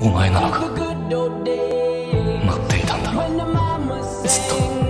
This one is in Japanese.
お前なのか待っていたんだろずっと